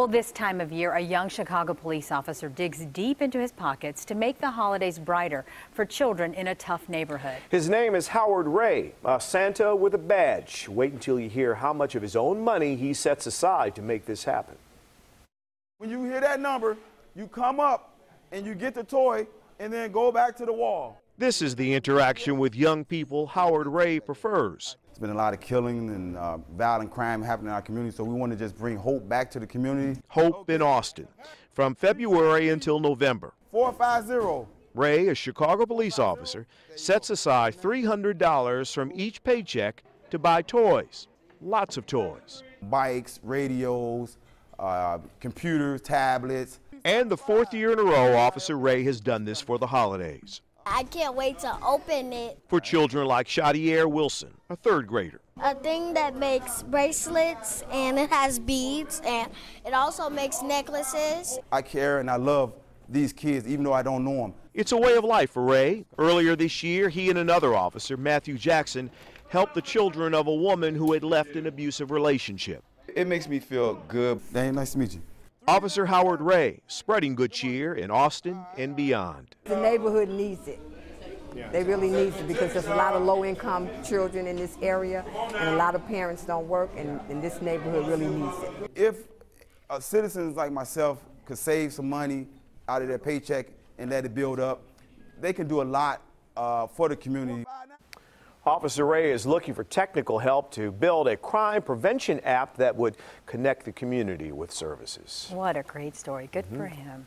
Well, this time of year, a young Chicago police officer digs deep into his pockets to make the holidays brighter for children in a tough neighborhood. His name is Howard Ray, a Santa with a badge. Wait until you hear how much of his own money he sets aside to make this happen. When you hear that number, you come up and you get the toy and then go back to the wall. This is the interaction with young people Howard Ray prefers. It's been a lot of killing and uh, violent crime happening in our community, so we want to just bring hope back to the community. Hope in Austin. From February until November, 450. Ray, a Chicago police officer, sets aside $300 from each paycheck to buy toys. Lots of toys. Bikes, radios, uh, computers, tablets. And the fourth year in a row, Officer Ray has done this for the holidays. I can't wait to open it. For children like Shadier Wilson, a third grader. A thing that makes bracelets and it has beads and it also makes necklaces. I care and I love these kids, even though I don't know them. It's a way of life for Ray. Earlier this year, he and another officer, Matthew Jackson, helped the children of a woman who had left an abusive relationship. It makes me feel good. Dane, nice to meet you. Officer Howard Ray, spreading good cheer in Austin and beyond. The neighborhood needs it. They really need it because there's a lot of low-income children in this area, and a lot of parents don't work, and, and this neighborhood really needs it. If uh, citizens like myself could save some money out of their paycheck and let it build up, they can do a lot uh, for the community. Officer Ray is looking for technical help to build a crime prevention app that would connect the community with services. What a great story. Good mm-hmm. for him.